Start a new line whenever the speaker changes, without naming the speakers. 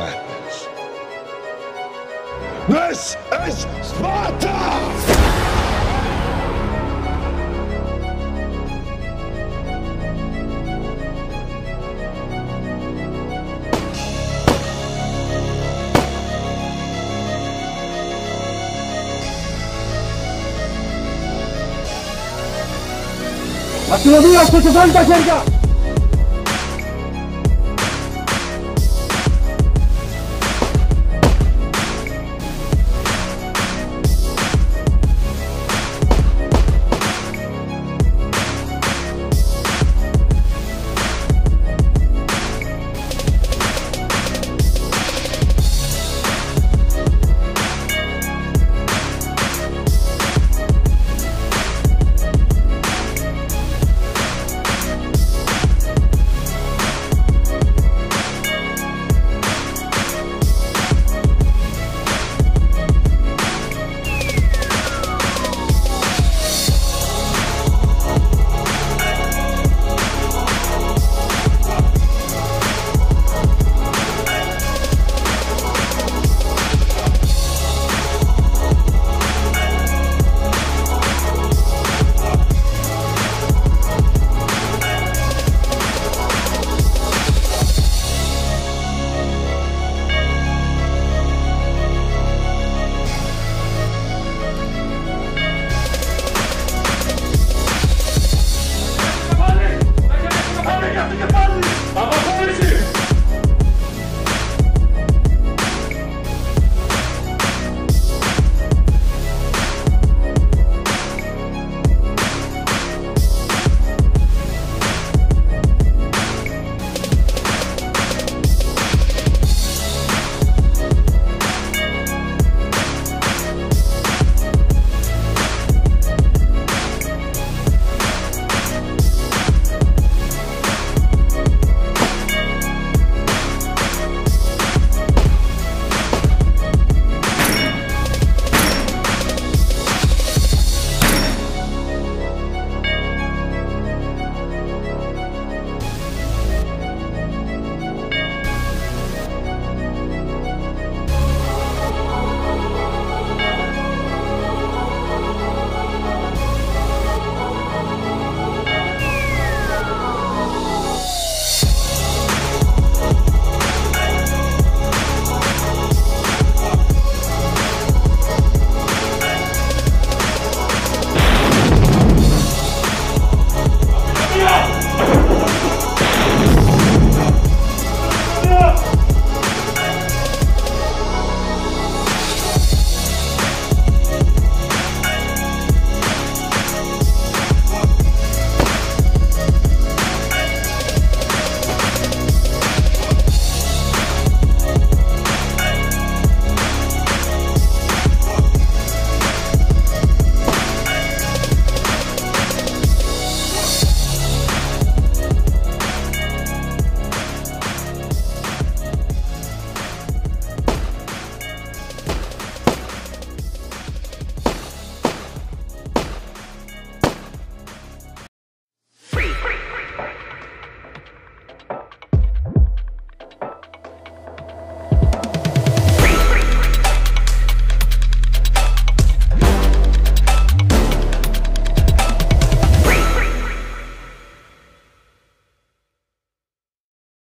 madness. This is Sparta!
Atılabiliyor, Santa Cerca!